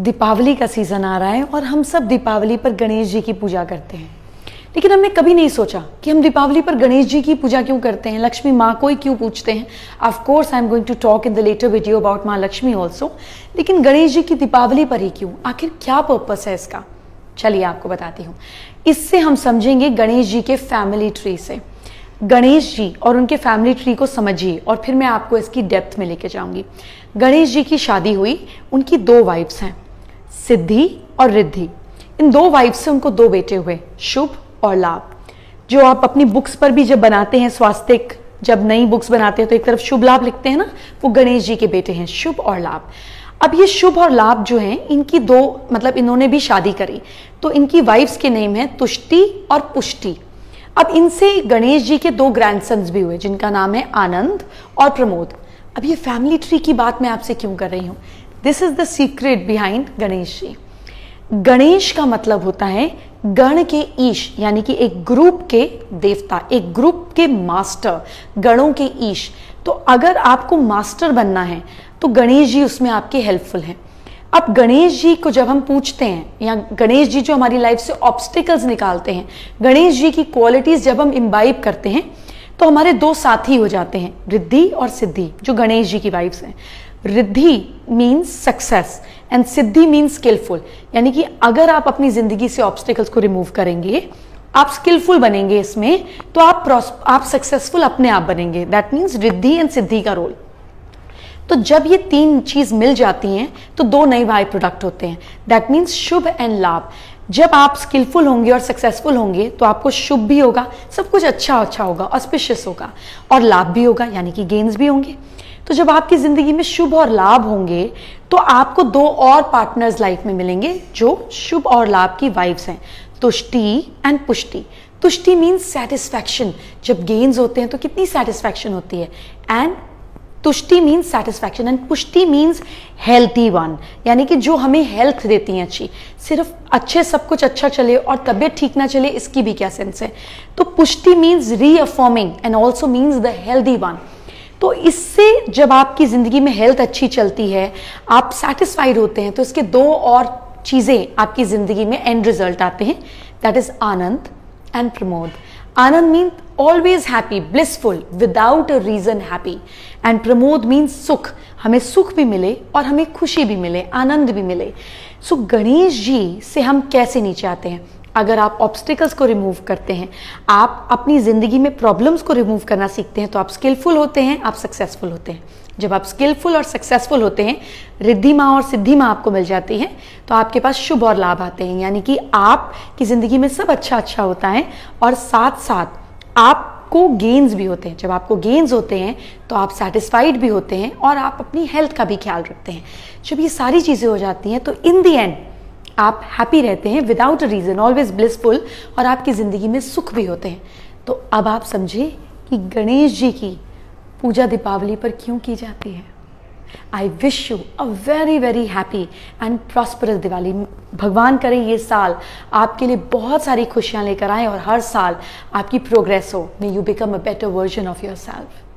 दीपावली का सीज़न आ रहा है और हम सब दीपावली पर गणेश जी की पूजा करते हैं। लेकिन हमने कभी नहीं सोचा कि हम दीपावली पर गणेश जी की पूजा क्यों करते हैं, लक्ष्मी माँ को ही क्यों पूछते हैं। Of course I am going to talk in the later video about माँ लक्ष्मी ऑल्सो लेकिन गणेश जी की दीपावली पर ही क्यों? आखिर क्या पर्पस है इसका? चलिए आपको बताती हूँ। इससे हम समझेंगे गणेश जी के फैमिली ट्री से। गणेश जी और उनके फैमिली ट्री को समझिए और फिर मैं आपको इसकी डेप्थ में लेके जाऊँगी। गणेश जी की शादी हुई, उनकी दो वाइफ्स हैं। सिद्धि और रिद्धि। इन दो वाइफ से उनको दो बेटे हुए, शुभ और लाभ। जो आप अपनी बुक्स पर भी जब बनाते हैं स्वास्तिक, जब नई बुक्स बनाते हैं तो एक तरफ़ शुभ लाभ लिखते हैं ना, वो गणेश जी के बेटे हैं, शुभ और लाभ। अब ये शुभ और लाभ जो हैं, इनकी दो मतलब इन्होंने भी शादी करी। तो इनकी वाइफ्स के नेम है तुष्टि और पुष्टि। अब इनसे गणेश जी के दो ग्रैंडसन्स भी हुए, जिनका नाम है आनंद और प्रमोद। अब ये फैमिली ट्री की बात मैं आपसे क्यों कर रही हूँ? This is the secret behind Ganesh ji Ganesh का मतलब होता है गण के ईश, यानी कि एक ग्रुप के देवता, एक ग्रुप के मास्टर गणों के ईश। तो अगर आपको मास्टर बनना है तो गणेश जी उसमें आपके हेल्पफुल हैं। अब गणेश जी को जब हम पूछते हैं, या गणेश जी जो हमारी लाइफ से ऑब्स्टिकल्स निकालते हैं, गणेश जी की क्वालिटीज जब हम इम्बाइब करते हैं तो हमारे दो साथी हो जाते हैं, रिद्धि और सिद्धि, जो गणेश जी की वाइफ्स हैं। Riddhi means success and Siddhi means skillful यानी कि अगर आप अपनी ज़िंदगी से ऑब्स्टिकल्स को रिमूव करेंगे, आप स्किलफुल बनेंगे इसमें तो आप आप सक्सेसफुल अपने आप बनेंगे। That means Riddhi and Siddhi का रोल तो जब ये तीन चीज़ मिल जाती हैं तो दो नए बाई प्रोडक्ट होते हैं। दैट मीन्स शुभ एंड लाभ। जब आप स्किलफुल होंगे और सक्सेसफुल होंगे तो आपको शुभ भी होगा, सब कुछ अच्छा अच्छा होगा ऑस्पिशियस होगा। और लाभ भी होगा, यानी कि गेन्स भी होंगे। तो जब आपकी ज़िंदगी में शुभ और लाभ होंगे तो आपको दो और पार्टनर्स लाइफ में मिलेंगे, जो शुभ और लाभ की वाइफ्स हैं। तुष्टि एंड पुष्टि। तुष्टि मीन्स सेटिस्फैक्शन जब गेन्स होते हैं तो कितनी सेटिस्फैक्शन होती है? And Tushti means satisfaction and Pushti means healthy one यानी कि जो हमें हेल्थ देती हैं अच्छी, सिर्फ़ अच्छे सब कुछ अच्छा चले और तबियत ठीक ना चले, इसकी भी क्या सेंस है? तो Pushti means reaffirming and also means the healthy one तो इससे जब आपकी ज़िंदगी में हेल्थ अच्छी चलती है, आप सेटिस्फाइड होते हैं तो इसके दो और चीज़ें आपकी ज़िंदगी में एंड रिज़ल्ट आते हैं। That is Anand and Pramod. Anand mean always happy blissful without a reason happy and Pramod mean सुख. हमें सुख भी मिले और हमें खुशी भी मिले आनंद भी मिले. सो so, गणेश जी से हम कैसे नीचे आते हैं? अगर आप ऑब्स्टिकल्स को रिमूव करते हैं आप अपनी ज़िंदगी में प्रॉब्लम्स को रिमूव करना सीखते हैं तो आप स्किलफुल होते हैं आप सक्सेसफुल होते हैं. जब आप स्किलफुल और सक्सेसफुल होते हैं रिद्धि माँ और सिद्धि माँ आपको मिल जाती है तो आपके पास शुभ और लाभ आते हैं. यानी कि आपकी ज़िंदगी में सब अच्छा अच्छा होता है और साथ साथ आपको गेन्स भी होते हैं। जब आपको गेन्स होते हैं तो आप सेटिस्फाइड भी होते हैं और आप अपनी हेल्थ का भी ख्याल रखते हैं। जब ये सारी चीज़ें हो जाती हैं तो इन दी एंड आप हैप्पी रहते हैं without a reason always blissful और आपकी ज़िंदगी में सुख भी होते हैं। तो अब आप समझे कि गणेश जी की पूजा दीपावली पर क्यों की जाती है? I wish you a very very happy and prosperous Diwali भगवान करे ये साल आपके लिए बहुत सारी खुशियाँ लेकर आए और हर साल आपकी प्रोग्रेस हो. May you become a better version of yourself